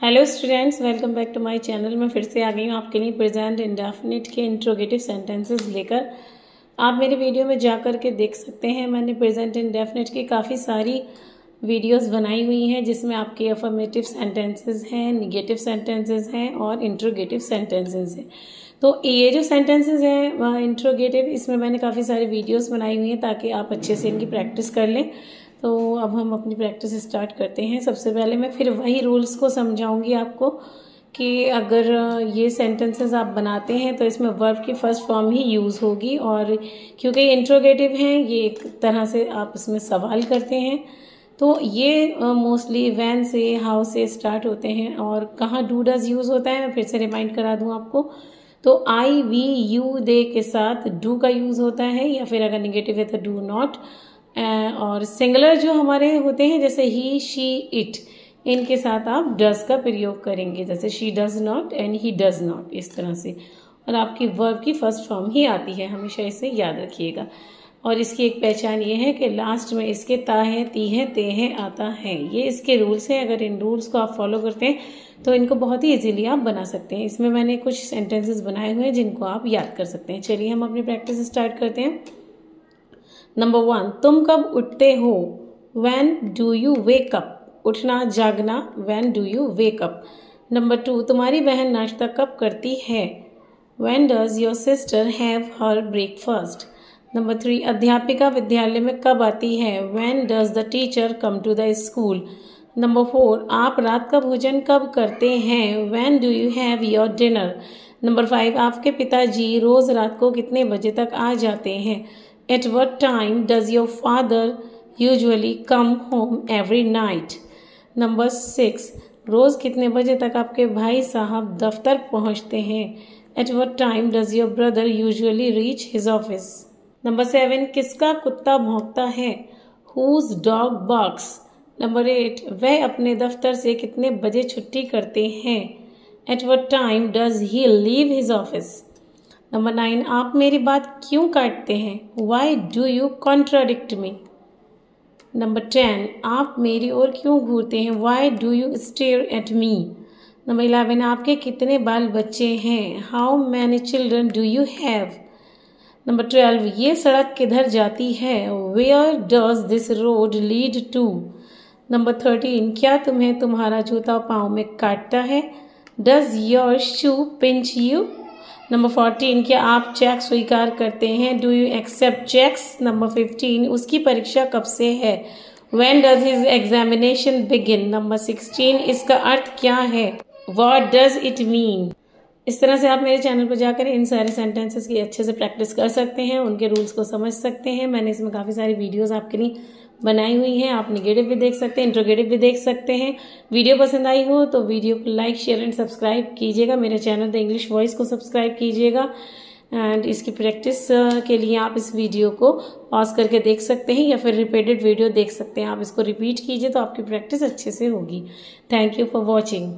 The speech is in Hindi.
Hello students welcome back to my channel मैं फिर से आ गई हूँ आपके लिए प्रेजेंट इंडेफिनिट के इंट्रोगेटिव सेंटेंसेस लेकर। आप मेरे वीडियो में जा कर के देख सकते हैं। मैंने प्रेजेंट इंडेफिनिट की काफ़ी सारी वीडियोस बनाई हुई हैं, जिसमें आपके अफर्मेटिव सेंटेंसेस हैं निगेटिव सेंटेंसेस हैं और इंट्रोगेटिव सेंटेंसेस हैं। तो ये जो सेंटेंसेस हैं इंट्रोगेटिव इसमें मैंने काफ़ी सारी वीडियोस बनाई हुई हैं, ताकि आप अच्छे से इनकी प्रैक्टिस कर लें। तो अब हम अपनी प्रैक्टिस स्टार्ट करते हैं। सबसे पहले मैं फिर वही रूल्स को समझाऊँगी आपको कि अगर ये सेंटेंसेस आप बनाते हैं तो इसमें वर्ब की फ़र्स्ट फॉर्म ही यूज़ होगी और क्योंकि इंट्रोगेटिव हैं, ये एक तरह से आप इसमें सवाल करते हैं। तो ये मोस्टली वैन से हाउ से स्टार्ट होते हैं और कहाँ डू डज यूज़ होता है मैं फिर से रिमाइंड करा दूँ आपको। तो आई वी यू दे के साथ डू का यूज़ होता है या फिर अगर निगेटिव है तो डू नॉट और सिंगुलर जो हमारे होते हैं, जैसे ही शी इट इनके साथ आप डज का प्रयोग करेंगे। जैसे she does not and he does not इस तरह से। और आपकी वर्ब की फ़र्स्ट फॉर्म ही आती है, हमेशा इसे याद रखिएगा। और इसकी एक पहचान ये है कि लास्ट में इसके ता है, ती है, ते है, आता है। ये इसके रूल्स हैं। अगर इन रूल्स को आप फॉलो करते हैं तो इनको बहुत ही इजीली आप बना सकते हैं। इसमें मैंने कुछ सेंटेंसेस बनाए हुए हैं जिनको आप याद कर सकते हैं। चलिए हम अपनी प्रैक्टिस स्टार्ट करते हैं। नंबर वन तुम कब उठते हो? When do you wake up उठना, जागना when do you wake up number two तुम्हारी बहन नाश्ता कब करती है? When does your sister have her breakfast number three अध्यापिका विद्यालय में कब आती है? When does the teacher come to the school number four आप रात का भोजन कब करते हैं? When do you have your dinner number five आपके पिताजी रोज रात को कितने बजे तक आ जाते हैं? At what time does your father usually come home every night? Number six रोज़ कितने बजे तक आपके भाई साहब दफ्तर पहुँचते हैं? At what time does your brother usually reach his office number seven किसका कुत्ता भौंकता है? Whose dog barks number eight वह अपने दफ्तर से कितने बजे छुट्टी करते हैं? At what time does he leave his office number nine आप मेरी बात क्यों काटते हैं? Why do you contradict me number ten आप मेरी ओर क्यों घूरते हैं? Why do you stare at me number eleven आपके कितने बाल बच्चे हैं? How many children do you have number twelve ये सड़क किधर जाती है? Where does this road lead to number thirteen क्या तुम्हें तुम्हारा जूता पाँव में काटता है? Does your shoe pinch you number fourteen क्या आप चेक स्वीकार करते हैं? Do you accept cheques number fifteen उसकी परीक्षा कब से है? When does his examination begin number sixteen इसका अर्थ क्या है? वॉट डज इट मीन इस तरह से आप मेरे चैनल पर जाकर इन सारे सेंटेंसेस की अच्छे से प्रैक्टिस कर सकते हैं, उनके रूल्स को समझ सकते हैं। मैंने इसमें काफ़ी सारी वीडियोस आपके लिए बनाई हुई हैं, आप निगेटिव भी देख सकते हैं इंट्रोगेटिव भी देख सकते हैं। वीडियो पसंद आई हो तो वीडियो को लाइक शेयर एंड सब्सक्राइब कीजिएगा। मेरे चैनल द इंग्लिश वॉइस को सब्सक्राइब कीजिएगा। एंड इसकी प्रैक्टिस के लिए आप इस वीडियो को पॉज करके देख सकते हैं या फिर रिपीटेड वीडियो देख सकते हैं। आप इसको रिपीट कीजिए तो आपकी प्रैक्टिस अच्छे से होगी। Thank you for watching